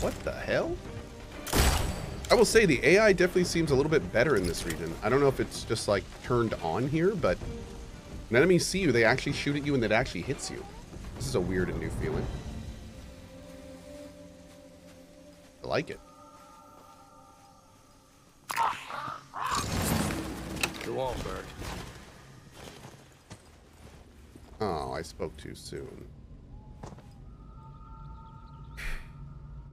What the hell? I will say the AI definitely seems a little bit better in this region. I don't know if it's just like turned on here, but when enemies see you, they actually shoot at you and it actually hits you. This is a weird and new feeling. I like it. Go. Oh, I spoke too soon.